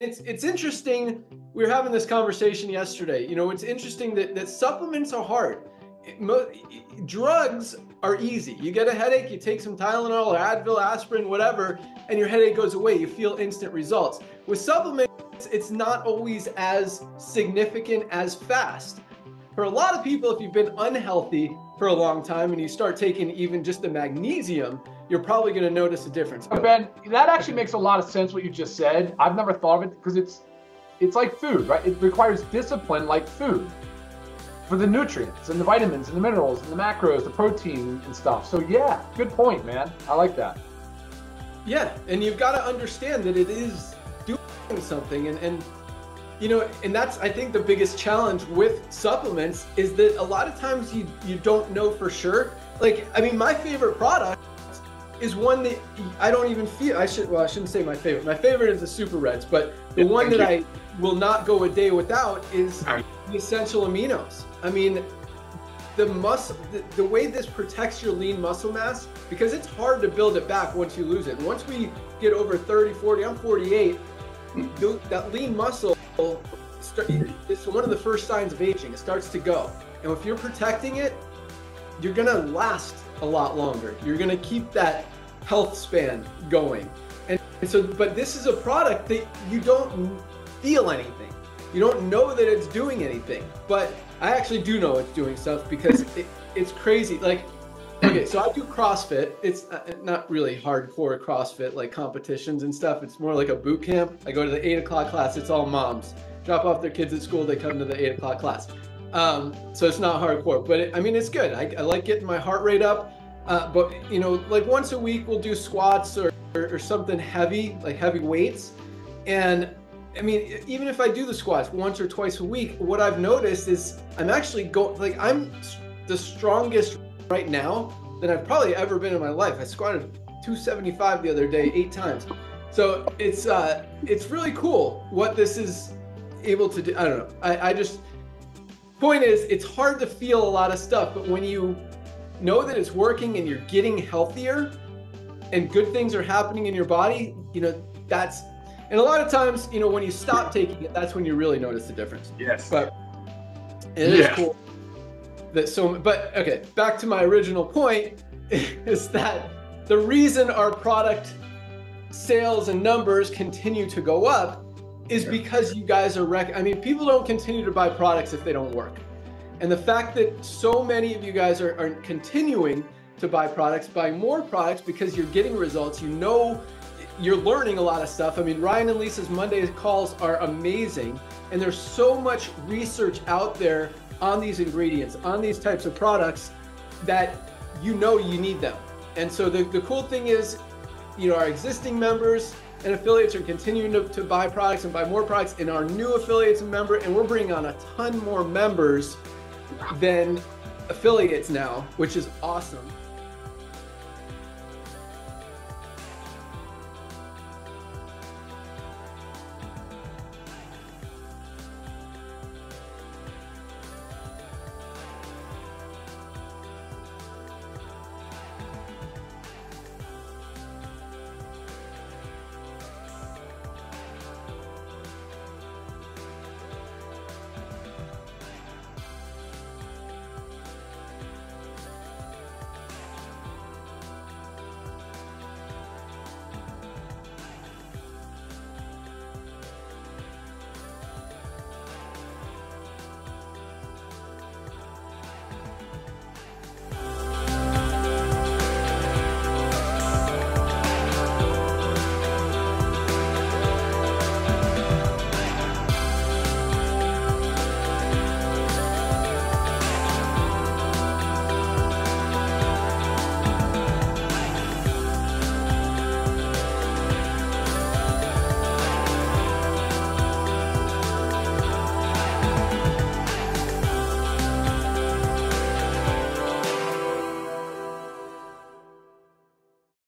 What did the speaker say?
it's it's interesting. We were having this conversation yesterday. You know, it's interesting that that supplements are hard. It, mo- drugs are easy. You get a headache, you take some Tylenol or Advil, aspirin, whatever, and your headache goes away. You feel instant results. With supplements, it's not always as significant as fast. For a lot of people, if you've been unhealthy for a long time and you start taking even just the magnesium, you're probably going to notice a difference. Ben, that actually makes a lot of sense what you just said. I've never thought of it because it's it's like food, right? It requires discipline like food for the nutrients and the vitamins and the minerals and the macros, the protein and stuff. So yeah, good point, man. I like that. Yeah, and you've got to understand that it is doing something and and you know, and that's I think the biggest challenge with supplements is that a lot of times you you don't know for sure. Like I mean, my favorite product is one that I don't even feel. I should well, I shouldn't say my favorite. My favorite is the Super Reds, but the yeah, one that you. I will not go a day without is the essential aminos. I mean, the muscle, the, the, way this protects your lean muscle mass, because it's hard to build it back once you lose it. Once we get over 30, 40, I'm 48, that lean muscle, start, it's one of the first signs of aging. It starts to go. And if you're protecting it, you're gonna last a lot longer. You're gonna keep that health span going. And, and so, but this is a product that you don't feel anything. You don't know that it's doing anything, but I actually do know it's doing stuff because it, it's crazy. Like, okay, so I do CrossFit. It's uh, not really hardcore CrossFit like competitions and stuff. It's more like a boot camp. I go to the eight o'clock class. It's all moms drop off their kids at school. They come to the eight o'clock class. Um, so it's not hardcore, but it, I mean, it's good. I, I, like getting my heart rate up. Uh, but you know, like once a week we'll do squats or, or, or something heavy, like heavy weights. And I mean, even if I do the squats once or twice a week, what I've noticed is I'm actually going, like I'm the strongest right now than I've probably ever been in my life. I squatted 275 the other day, eight times. So it's uh, it's really cool what this is able to do. I don't know. I, I just point is it's hard to feel a lot of stuff, but when you know that it's working and you're getting healthier and good things are happening in your body, you know, that's and a lot of times, you know, when you stop taking it, that's when you really notice the difference. Yes. But it is yeah. cool that so but okay, back to my original point is that the reason our product sales and numbers continue to go up is because you guys are rec- I mean, people don't continue to buy products if they don't work. And the fact that so many of you guys are, are continuing to buy products, buy more products because you're getting results, you know you're learning a lot of stuff. I mean, Ryan and Lisa's Monday calls are amazing, and there's so much research out there on these ingredients, on these types of products that you know you need them. And so the, the cool thing is, you know, our existing members, and affiliates are continuing to, to buy products and buy more products and our new affiliates and member and we're bringing on a ton more members than affiliates now which is awesome